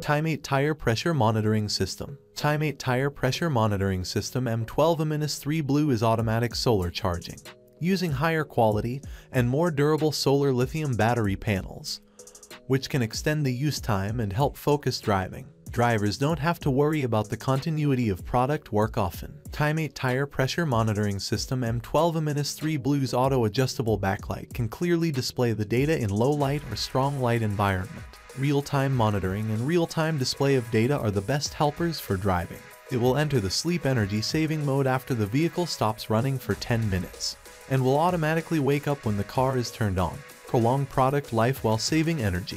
Tymate Tire Pressure Monitoring System Tymate Tire Pressure Monitoring System M12A-3 Blue is automatic solar charging, using higher quality and more durable solar lithium battery panels, which can extend the use time and help focus driving. Drivers don't have to worry about the continuity of product work often. Tymate Tire Pressure Monitoring System M12A-3 Blue's auto-adjustable backlight can clearly display the data in low light or strong light environment. Real-time monitoring and real-time display of data are the best helpers for driving. It will enter the sleep energy saving mode after the vehicle stops running for 10 minutes, and will automatically wake up when the car is turned on. Prolong product life while saving energy.